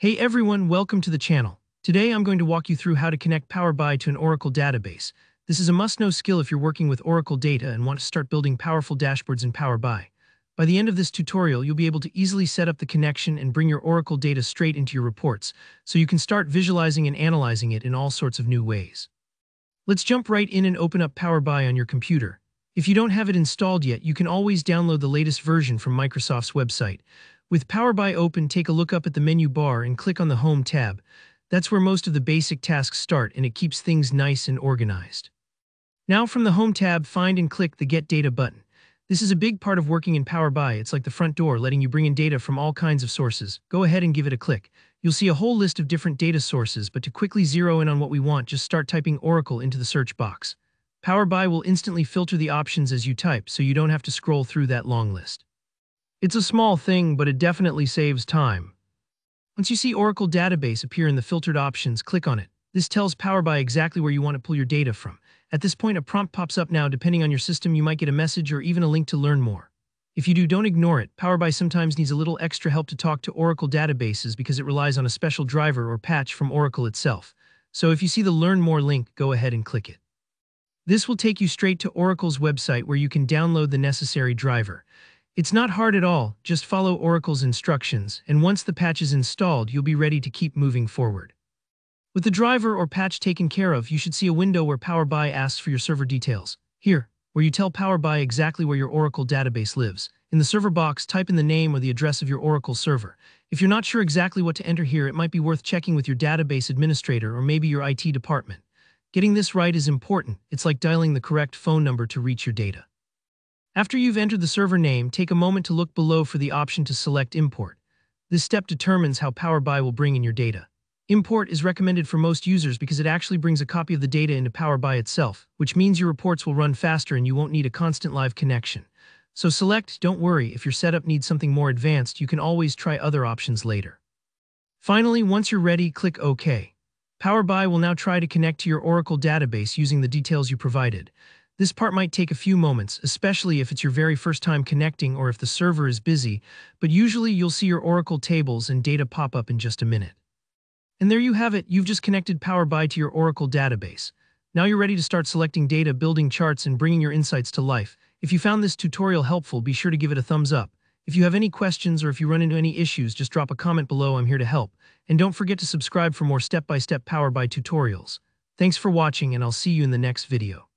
Hey everyone, welcome to the channel. Today I'm going to walk you through how to connect Power BI to an Oracle database. This is a must-know skill if you're working with Oracle data and want to start building powerful dashboards in Power BI. By the end of this tutorial, you'll be able to easily set up the connection and bring your Oracle data straight into your reports, so you can start visualizing and analyzing it in all sorts of new ways. Let's jump right in and open up Power BI on your computer. If you don't have it installed yet, you can always download the latest version from Microsoft's website. With Power BI open, take a look up at the menu bar and click on the Home tab. That's where most of the basic tasks start and it keeps things nice and organized. Now from the Home tab, find and click the Get Data button. This is a big part of working in Power BI. It's like the front door, letting you bring in data from all kinds of sources. Go ahead and give it a click. You'll see a whole list of different data sources, but to quickly zero in on what we want, just start typing Oracle into the search box. Power BI will instantly filter the options as you type, so you don't have to scroll through that long list. It's a small thing, but it definitely saves time. Once you see Oracle Database appear in the filtered options, click on it. This tells Power BI exactly where you want to pull your data from. At this point, a prompt pops up now. Depending on your system, you might get a message or even a link to learn more. If you do, don't ignore it. Power BI sometimes needs a little extra help to talk to Oracle databases because it relies on a special driver or patch from Oracle itself. So if you see the Learn More link, go ahead and click it. This will take you straight to Oracle's website where you can download the necessary driver. It's not hard at all, just follow Oracle's instructions, and once the patch is installed, you'll be ready to keep moving forward. With the driver or patch taken care of, you should see a window where Power BI asks for your server details. Here, where you tell Power BI exactly where your Oracle database lives. In the server box, type in the name or the address of your Oracle server. If you're not sure exactly what to enter here, it might be worth checking with your database administrator or maybe your IT department. Getting this right is important. It's like dialing the correct phone number to reach your data. After you've entered the server name, take a moment to look below for the option to select Import. This step determines how Power BI will bring in your data. Import is recommended for most users because it actually brings a copy of the data into Power BI itself, which means your reports will run faster and you won't need a constant live connection. So select, don't worry, if your setup needs something more advanced, you can always try other options later. Finally, once you're ready, click OK. Power BI will now try to connect to your Oracle database using the details you provided. This part might take a few moments, especially if it's your very first time connecting or if the server is busy, but usually you'll see your Oracle tables and data pop up in just a minute. And there you have it, you've just connected Power BI to your Oracle database. Now you're ready to start selecting data, building charts, and bringing your insights to life. If you found this tutorial helpful, be sure to give it a thumbs up. If you have any questions or if you run into any issues, just drop a comment below, I'm here to help. And don't forget to subscribe for more step-by-step -step Power BI tutorials. Thanks for watching and I'll see you in the next video.